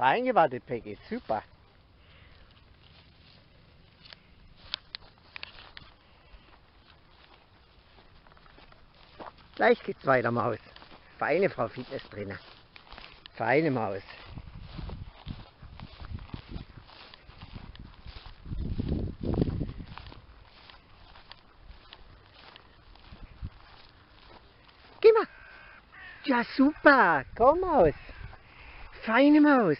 Fein gewartet, Peggy. Super. Gleich geht's weiter, Maus. Feine Frau Fitness drinnen. Feine Maus. Geh mal. Ja, super. Komm, Maus. Feine Maus.